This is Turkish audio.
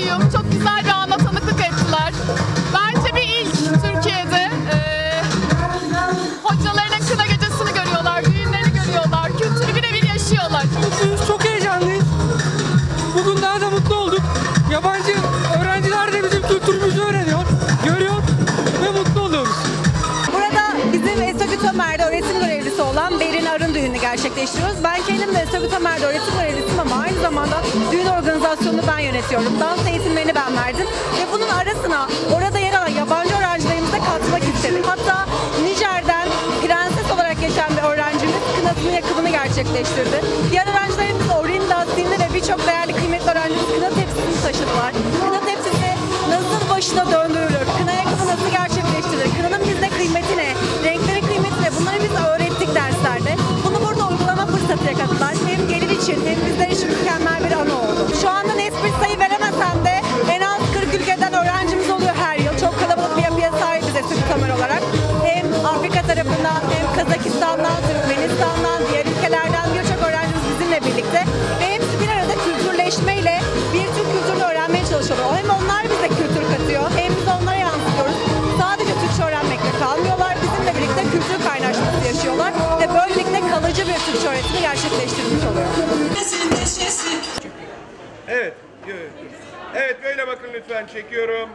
güzel bir ana tanıklık ettiler. Bence bir ilk Türkiye'de. Ee, hocalarının kına gecesini görüyorlar, düğünlerini görüyorlar, kültürü birebir yaşıyorlar. Mutluyuz, çok heyecanlıyız. Bugün daha da mutlu olduk. Yabancı öğrenciler de bizim kültürümüzü öğreniyor, görüyor ve mutlu oluyoruz. Burada bizim Esogü Tömer'de öğretim görevlisi olan Berin Arın düğünü gerçekleştiriyoruz. Ben kendim de Esogü Tömer'de öğretim görevlisiyim ama aynı zamanda düğün organizasyonunu ben yönetiyorum. Dans eğitimlerini ben verdim. Ve bunun arasına orada yer alan yabancı öğrencilerimizi de katmak istedim. Hatta Nijer'den prenses olarak geçen bir öğrencimiz kınasının yakımını gerçekleştirdi. Diğer öğrencilerimiz Orinda, Sinli ve birçok değerli kıymetli öğrencimiz kına tepsisini taşıdılar. Kına tepsisi nasıl başına döndürülür, olarak. Hem Afrika tarafından hem Kazakistan'dan, Türkmenistan'dan, diğer ülkelerden birçok öğrencimiz bizimle birlikte. Ve hepsi bir arada kültürleşmeyle bir Türk kültürünü öğrenmeye çalışıyorlar. Hem onlar bize kültür katıyor hem biz onlara yansıtıyoruz. Sadece Türkçe öğrenmekle kalmıyorlar. Bizimle birlikte kültür kaynaşması yaşıyorlar. Ve böylelikle kalıcı bir Türkçe öğretimi gerçekleştirmiş oluyor. Evet. Evet böyle bakın lütfen çekiyorum.